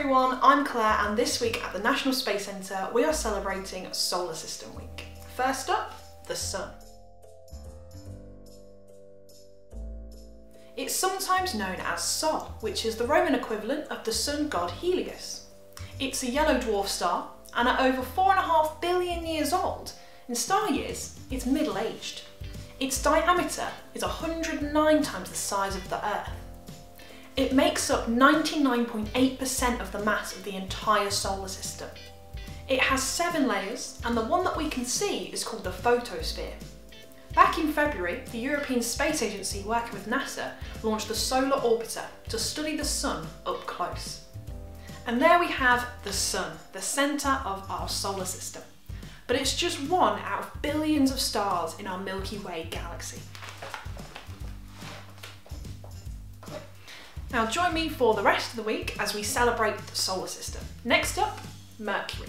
everyone, I'm Claire and this week at the National Space Centre we are celebrating Solar System Week. First up, the Sun. It's sometimes known as Sol, which is the Roman equivalent of the sun god Helios. It's a yellow dwarf star and at over 4.5 billion years old, in star years it's middle-aged. Its diameter is 109 times the size of the Earth. It makes up 99.8% of the mass of the entire solar system. It has seven layers and the one that we can see is called the photosphere. Back in February, the European Space Agency working with NASA launched the Solar Orbiter to study the Sun up close. And there we have the Sun, the centre of our solar system. But it's just one out of billions of stars in our Milky Way galaxy. Now join me for the rest of the week as we celebrate the solar system. Next up, Mercury.